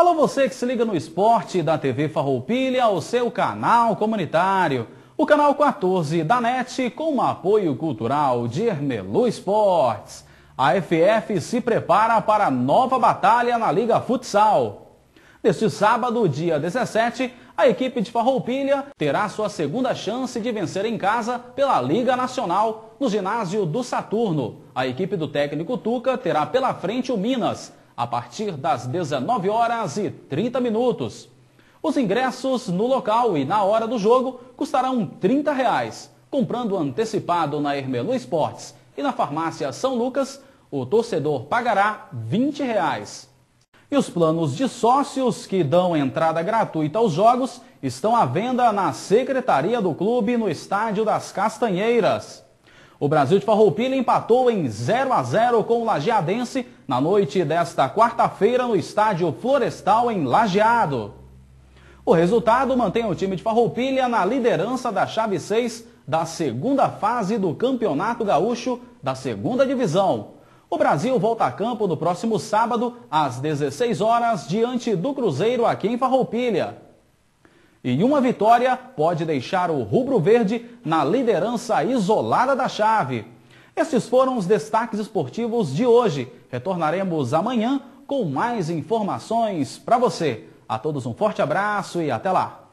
Alô você que se liga no esporte da TV Farroupilha, o seu canal comunitário. O canal 14 da NET com o apoio cultural de Ermelu Esportes. A FF se prepara para a nova batalha na Liga Futsal. Neste sábado, dia 17, a equipe de Farroupilha terá sua segunda chance de vencer em casa pela Liga Nacional no ginásio do Saturno. A equipe do técnico Tuca terá pela frente o Minas a partir das 19 horas e 30 minutos. Os ingressos no local e na hora do jogo custarão 30 reais. Comprando antecipado na Hermelu Esportes e na farmácia São Lucas, o torcedor pagará 20 reais. E os planos de sócios que dão entrada gratuita aos jogos estão à venda na secretaria do clube no Estádio das Castanheiras. O Brasil de Farroupilha empatou em 0 a 0 com o Lajeadense na noite desta quarta-feira no Estádio Florestal em Lajeado. O resultado mantém o time de Farroupilha na liderança da chave 6 da segunda fase do Campeonato Gaúcho da segunda divisão. O Brasil volta a campo no próximo sábado às 16 horas diante do Cruzeiro aqui em Farroupilha. E uma vitória pode deixar o rubro-verde na liderança isolada da chave. Estes foram os destaques esportivos de hoje. Retornaremos amanhã com mais informações para você. A todos um forte abraço e até lá.